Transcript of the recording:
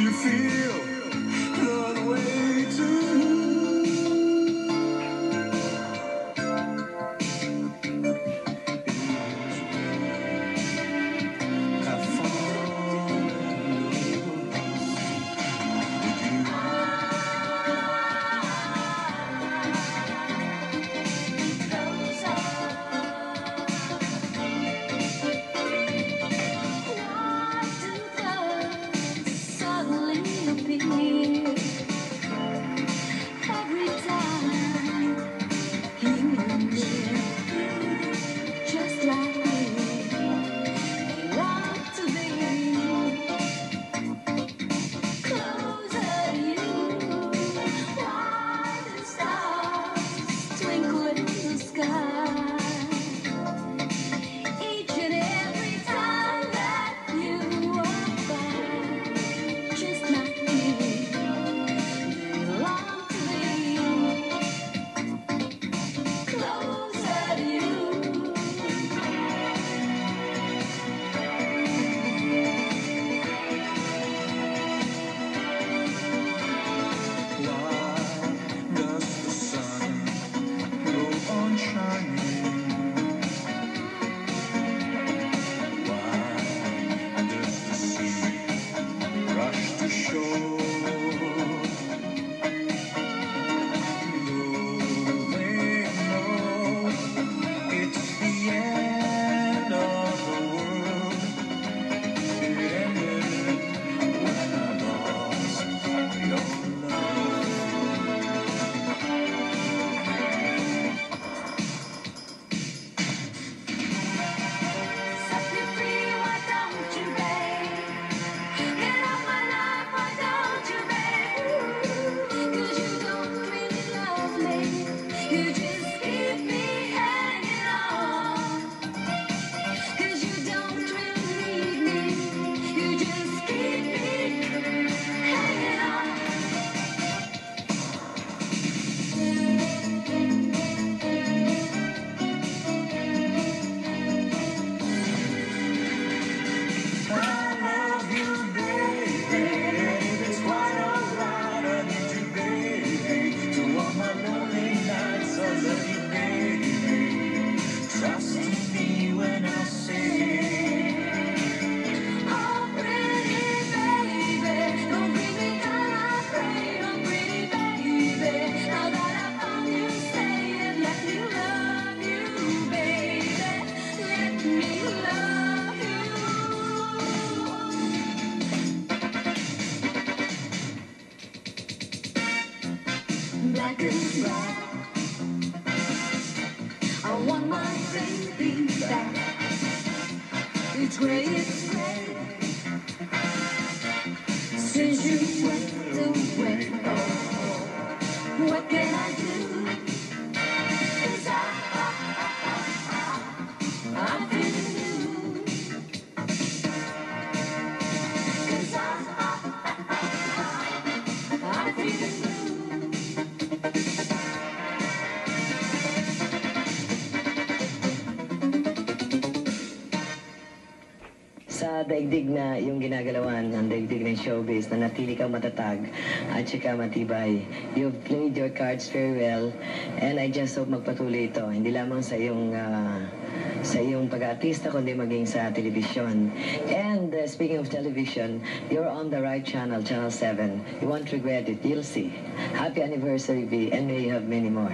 you feel? I want my faith back. Each way is great. Daigdig na yung ginagalawan ng daigdig ng showbiz na natili kang matatag at saka matibay. You've played your cards very well and I just hope magpatuloy ito. Hindi lamang sa iyong ah, sa iyong pag-artista kundi maging sa telebisyon. And uh, speaking of television, you're on the right channel, Channel 7. You won't regret it. You'll see. Happy anniversary, V, and may you have many more.